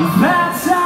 That's